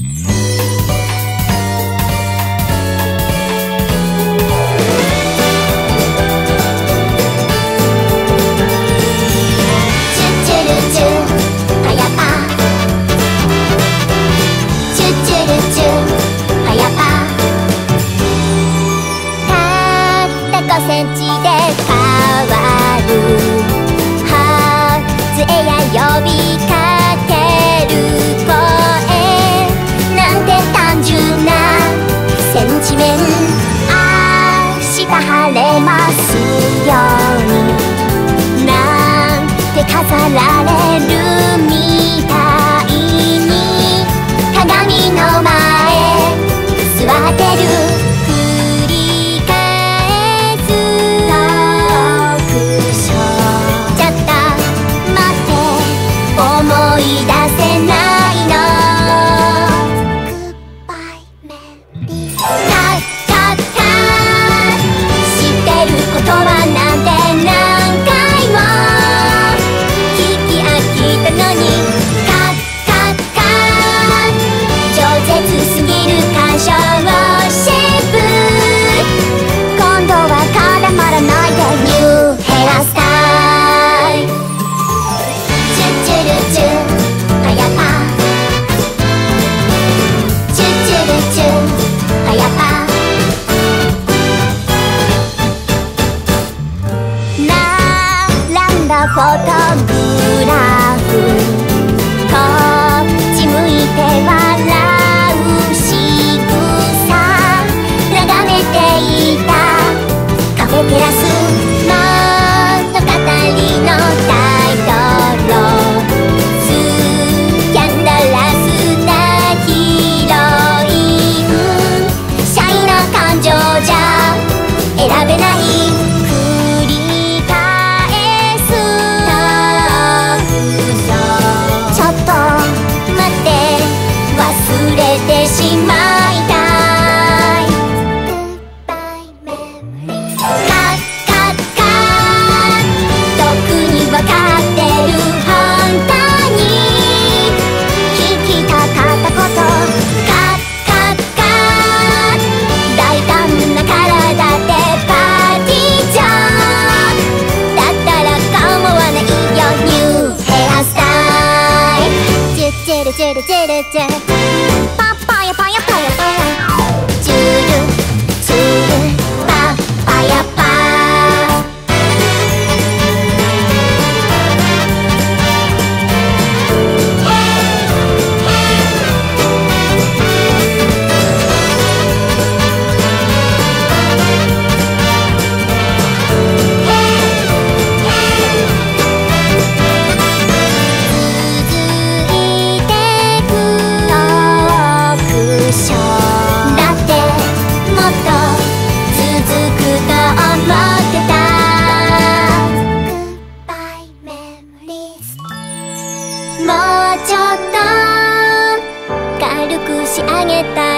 Mm. photo jitter, jitter, jitter. もうちょっと軽く仕上げたい